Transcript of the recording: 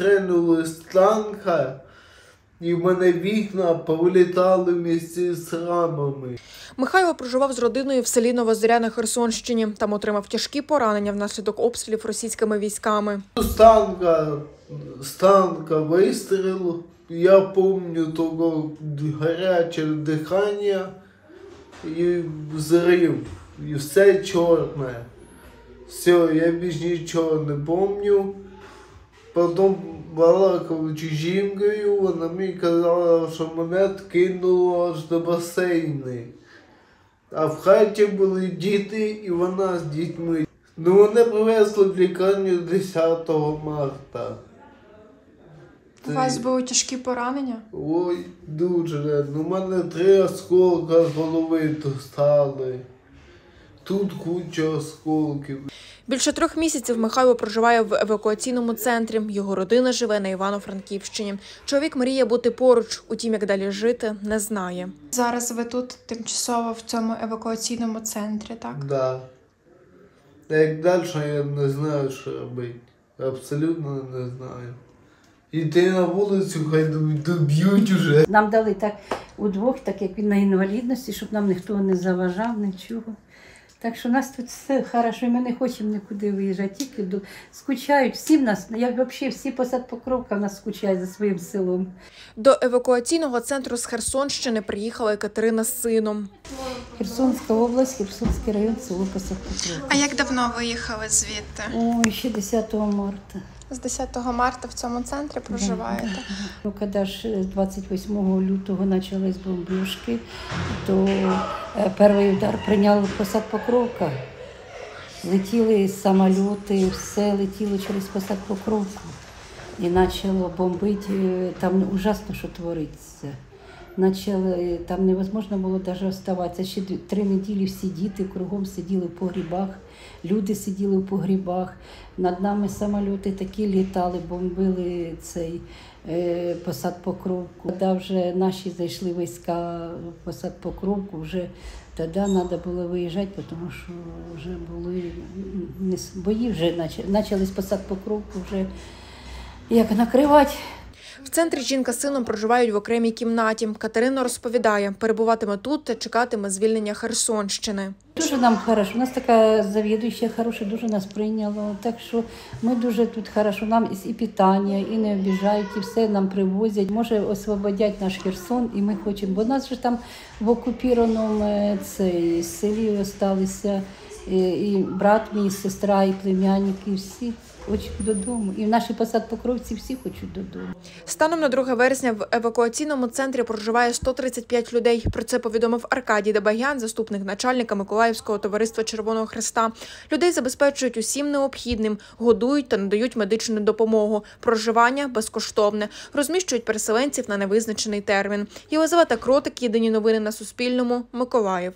стрельнули з танка, і в мене вікна повилітали місці з рамами. Михайло проживав з родиною в селі Новозоря на Херсонщині. Там отримав тяжкі поранення внаслідок обстрілів російськими військами. З танка, з танка вистріл. Я пам'ятаю тільки гаряче дихання і взрив. І все чорне. Все, я більш нічого не пам'ятаю. Потім балакав жінкою, вона мені казала, що мене кинуло аж до басейни. А в хаті були діти і вона з дітьми. Ну, вони привезли в лікарню 10 марта. У вас були тяжкі поранення? Ой, дуже. Ну, в мене три осколка з голови достали. Тут куча осколків. Більше трьох місяців Михайло проживає в евакуаційному центрі. Його родина живе на Івано-Франківщині. Чоловік мріє бути поруч, утім, як далі жити, не знає. Зараз ви тут тимчасово в цьому евакуаційному центрі, так? Да. Як далі я не знаю, що робити. Абсолютно не знаю. Іти на вулицю, хай доб'ють уже. Нам дали так удвох, так як він на інвалідності, щоб нам ніхто не заважав, нічого. Так що у нас тут все хорошо, ми не хочемо нікуди виїжджати, тільки до... скучають. Всі в нас, як взагалі всі посад Покровка в нас скучають за своїм селом. До евакуаційного центру з Херсонщини приїхала Катерина з сином. Херсонська область, Херсонський район, село Посад Покровка. А як давно виїхали звідти? Ой, ще 10 марта. З 10 марта в цьому центрі проживаєте? Ну, коли ж 28 лютого почались бомбіжки, то е, перший удар прийняли посад Покровка. Летіли самоліти, все летіло через посад Покровку. І почало бомбити. е, Там ужасно, що твориться. Начали, там невозможно було навіть оставатися. Ще три неділі всі діти кругом сиділи в погрібах, люди сиділи в погрібах. Над нами самоліти такі літали, бомбили цей е, посад Покровку. Коли вже наші зайшли війська в посад Покровку, вже тоді треба було виїжджати, тому що вже були бої, вже почались посад Покровку вже як накривати. В центрі жінка з сином проживають в окремій кімнаті. Катерина розповідає, перебуватиме тут та чекатиме звільнення Херсонщини. Дуже нам хорошо. У нас така завідуюча хороша, дуже нас прийняло. Так що ми дуже тут хорошо. Нам і питання, і не обіжають, і все нам привозять. Може, освободять наш Херсон, і ми хочемо. Бо нас же там в окупованому е, цей, селі залишилися і, і брат мій, сестра, і племянник, і всі хочуть додому. І в нашій посад покровці всі хочуть додому. Станом на 2 вересня в евакуаційному центрі проживає 135 людей. Про це повідомив Аркадій Дебагян, заступник начальника Миколаївського товариства Червоного Хреста. Людей забезпечують усім необхідним, годують та надають медичну допомогу. Проживання безкоштовне. Розміщують переселенців на невизначений термін. Єлизавета Кротик. Єдині новини на Суспільному. Миколаїв.